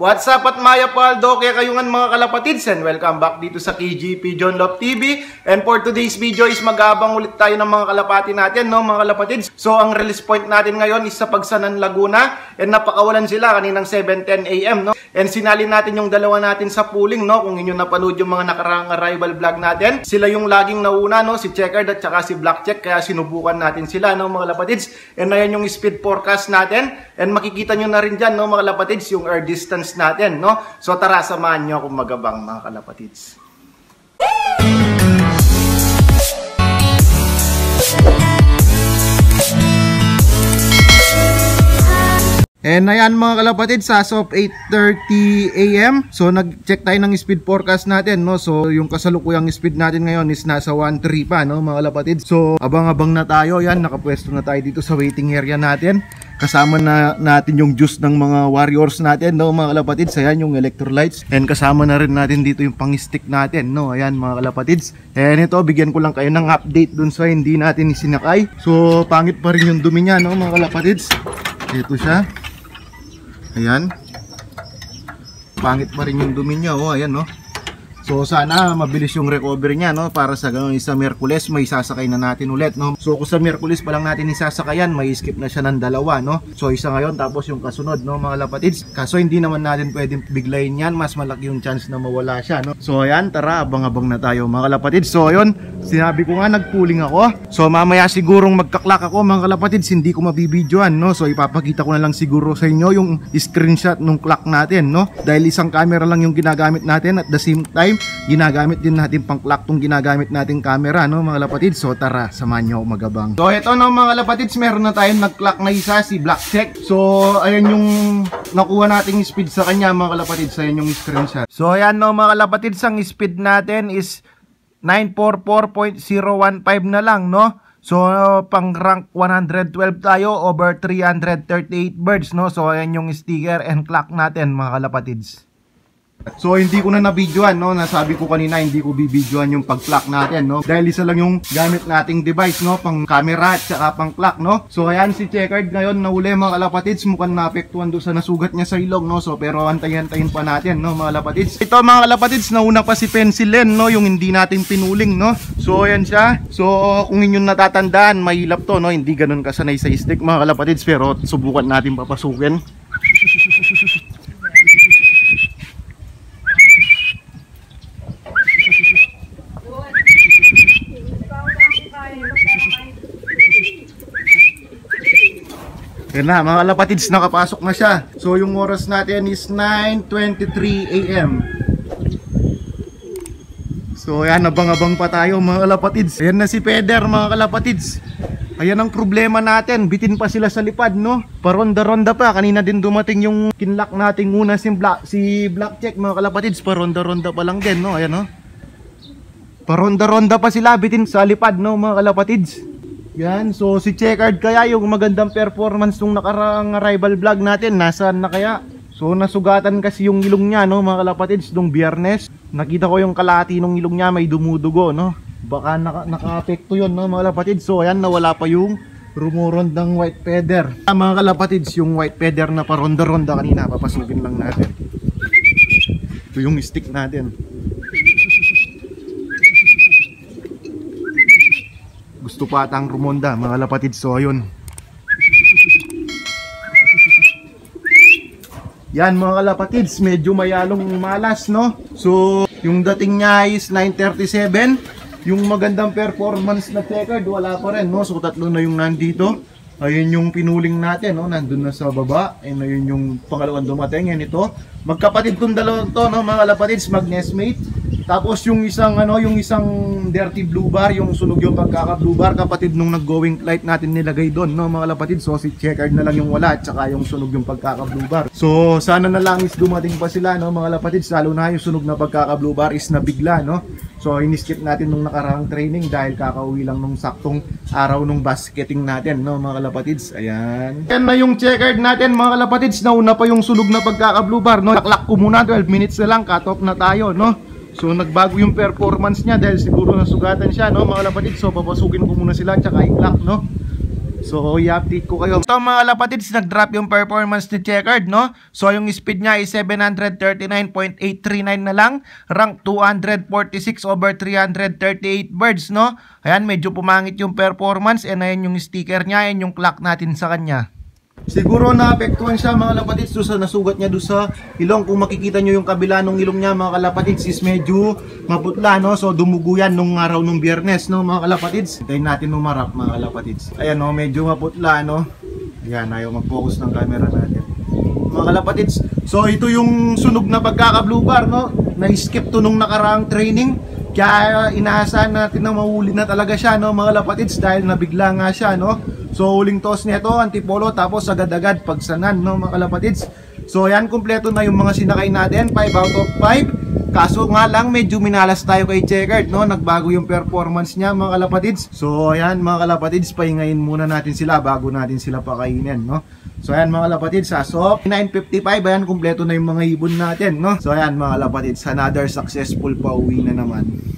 What's up at Maya Paldo? Kaya kayungan mga kalapatids and welcome back dito sa KGP John Love TV. And for today's video is magabang ulit tayo ng mga kalapati natin, no mga kalapatids. So ang release point natin ngayon is sa Pagsanan, Laguna. And napakawalan sila kaninang 7.10 a.m. no. And sinali natin yung dalawa natin sa pooling, no. Kung inyo napanood yung mga nakaraang arrival vlog natin. Sila yung laging nauna, no. Si Checkered at saka si Blackcheck. Kaya sinubukan natin sila, no mga kalapatids. And ayan yung speed forecast natin. And makikita nyo na rin dyan, no mga kalapatids, yung air distance natin, no? So tara, samahan nyo akong magabang mga kalapatids. And ayan mga kalapatid, as of 8.30 a.m. So nag-check tayo ng speed forecast natin, no? So yung kasalukuyang speed natin ngayon is nasa 1.3 pa, no mga kalapatid. So abang-abang na tayo, yan, nakapwesto na tayo dito sa waiting area natin. Kasama na natin yung juice ng mga warriors natin, no mga kalapatid. Ayan yung electrolytes. And kasama na rin natin dito yung pang-stick natin, no? Ayan mga kalapatids. And ito, bigyan ko lang kayo ng update dun sa hindi natin isinakay. So pangit pa rin yung dumi niya, no mga kalapatids. Ito siya. Ayan. Pangit pa rin yung dumi niya, oh, ayan, no. So sana mabilis yung recovery niya no para sa ganun sa Miyerkules may sasakay na natin ulit no. So kung sa Miyerkules pa lang natin isasakayan, may skip na siya ng dalawa no. So isa ngayon tapos yung kasunod no mga lapatids. Kaso hindi naman natin pwedeng biglayin yan, mas malaki yung chance na mawala siya no. So ayan, tara abang-abang na tayo mga lapatids. So ayun, sinabi ko nga nagpooling ako. So mamaya sigurong magkaklak ako mga kalapatids, hindi ko mabibidyoan no. So ipapakita ko na lang siguro sa inyo yung screenshot nung clock natin no. Dahil isang camera lang yung ginagamit natin at the same time ginagamit din natin pang clock tong ginagamit nating camera no mga lapatids so tara samahan nyo ako magabang. So eto no mga lapatids meron na tayong nag clock na isa si Blackcheck so ayan yung nakuha nating speed sa kanya mga kalapatids ayan yung screenshot so ayan no mga kalapatids ang speed natin is 944.015 na lang no? So pang rank 112 tayo over 338 birds no? So ayan yung sticker and clock natin mga kalapatids So hindi ko na na-videoan no, nasabi ko kanina hindi ko bibidyoan yung pag-clock natin no. Dahil isa lang yung gamit nating device no, pang camera at saka pang clock no. So ayan si Checkered ngayon na uli mga kalapatids, mukhang naapektuhan do sa nasugat niya sa ilong no. So pero antayin-antayin pa natin no mga kalapatids. Ito mga kalapatids, nauna pa si Pencilin no, yung hindi natin pinuling no. So ayan siya. So kung inyong natatandaan, mahilap to no, hindi ganoon kasanay sa stick mga kalapatids pero subukan natin papasukin. Yan na, mga kalapatids, nakapasok na siya. So, yung oras natin is 9.23 a.m. So, yan, abang-abang pa tayo, mga kalapatids. Ayan na si Peder, mga kalapatids. Ayan ang problema natin, bitin pa sila sa lipad, no? Paronda-ronda pa, kanina din dumating yung kinlock nating una si, Black, si Blackcheck, mga kalapatids. Paronda-ronda pa lang din, no? Ayan, no? Paronda-ronda pa sila, bitin sa lipad, no, mga kalapatids. Yan, so si Checkered kaya yung magandang performance nung nakaraang arrival vlog natin, nasaan na kaya? So nasugatan kasi yung ilong niya no mga kalapatids nung biyernes. Nakita ko yung kalati nung ilong niya may dumudugo no. Baka naka, naka-apekto yun no mga kalapatids. So ayan nawala pa yung rumurond ng white feather. Ah, mga kalapatids yung white feather na paronda-ronda kanina papasukin lang natin. Ito yung stick natin. Gusto pa atang rumonda mga lapatid so ayun. Yan mga kalapatids medyo mayalong malas no? So yung dating niya is 937 yung magandang performance na checkered wala pa rin no? So tatlo na yung nandito. Ayun yung pinuling natin no? Nandun na sa baba. And ayun yung pangalawang dumating. Yan ito. Magkapatid tong dalawang to no? Mga kalapatids magnesmate tapos yung isang ano, yung isang dirty blue bar, yung sunog yung pagkaka blue bar, kapatid nung nag-going light natin nilagay doon, no mga kapatid. So si checkered na lang yung wala at saka yung sunog yung pagkaka blue bar. So sana na lang is dumating pa sila, no mga kapatid. Lalo na yung sunog na pagkaka blue bar is nabigla, no. So iniskip natin nung nakarang training dahil kakauwi lang nung saktong araw nung basketing natin, no mga kalapatids. Ayan. Yan na yung checkered natin mga kalapatids. Nauna pa yung sunog na pagkaka blue bar, no. Taklak ko muna 12 minutes na lang, cut off na tayo, no. So nagbago yung performance niya dahil siguro nasugatan siya no mga lapatid. So papasukin ko muna sila tsaka i-clock no. So, i-update ko kayo. Ito mga kalapatids, nag-drop yung performance ni Checkered, no? So, yung speed niya is 739.839 na lang. Rank 246 over 338 birds, no? Ayan, medyo pumangit yung performance. And ayan yung sticker niya, ayan yung clock natin sa kanya. Siguro naapektuhan siya mga kalapatids doon sa nasugat niya doon sa ilong. Kung makikita nyo yung kabila ng ilong niya mga kalapatids is medyo maputla no. So dumugo nung araw nung biyernes no mga kalapatids. Hintayin natin umarap mga kalapatids. Ayan no medyo maputla no. Ayan ayaw mag-focus ng camera natin. Mga kalapatids. So ito yung sunog na pagkaka-blue bar no. Na-skip to nung nakaraang training. Kaya inaasahan natin na mahuli na talaga siya no mga kalapatids dahil nabigla nga siya no. So huling toss nito, antipolo tapos agad-agad pagsanan no mga kalapatids. So yan kumpleto na yung mga sinakay natin, 5 out of 5. Kaso nga lang medyo minalas tayo kay Checkered no, nagbago yung performance niya mga kalapatids. So ayan mga kalapatids, pahingayin muna natin sila bago natin sila pakainin no. So ayan mga kalapatids, as of 9.55 ayan kumpleto na yung mga ibon natin no. So ayan mga kalapatids, another successful pauwi na naman.